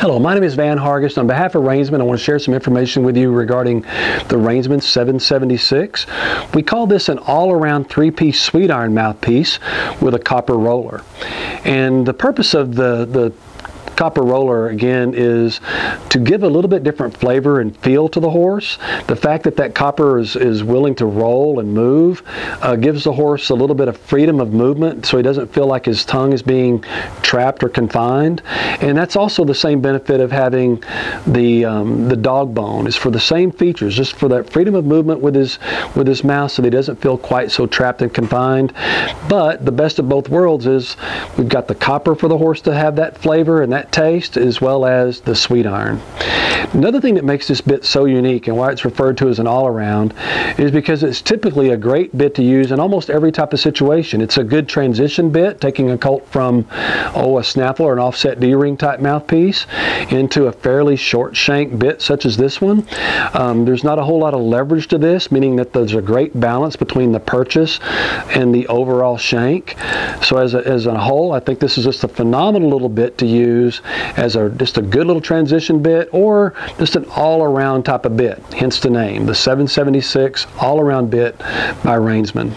Hello, my name is Van Hargis. On behalf of Reinsman, I want to share some information with you regarding the Reinsman 776. We call this an all-around three-piece sweet iron mouthpiece with a copper roller. And the purpose of the, the copper roller again is to give a little bit different flavor and feel to the horse. The fact that that copper is, is willing to roll and move uh, gives the horse a little bit of freedom of movement so he doesn't feel like his tongue is being trapped or confined. And that's also the same benefit of having the, um, the dog bone is for the same features, just for that freedom of movement with his, with his mouth so he doesn't feel quite so trapped and confined. But the best of both worlds is we've got the copper for the horse to have that flavor and that taste as well as the sweet iron. Another thing that makes this bit so unique and why it's referred to as an all-around is because it's typically a great bit to use in almost every type of situation. It's a good transition bit, taking a colt from, oh, a snaffle or an offset D-ring type mouthpiece into a fairly short shank bit such as this one. Um, there's not a whole lot of leverage to this, meaning that there's a great balance between the purchase and the overall shank. So as a, as a whole, I think this is just a phenomenal little bit to as a just a good little transition bit or just an all-around type of bit, hence the name, the 776 all-around bit by Reinsman.